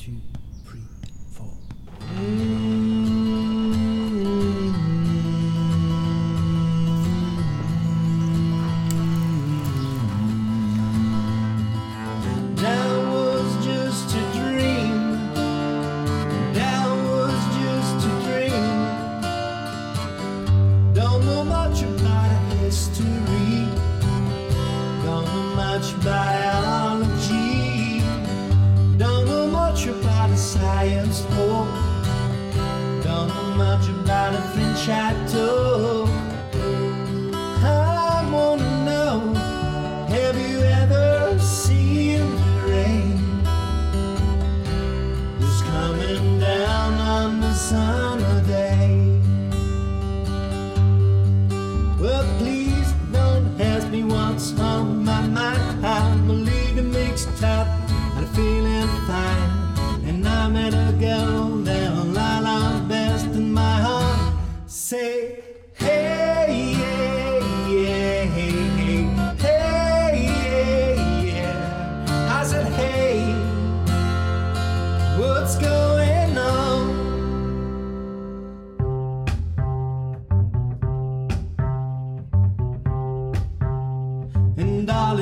去 Giants Port, dans nos marches French Château. what's going on. And all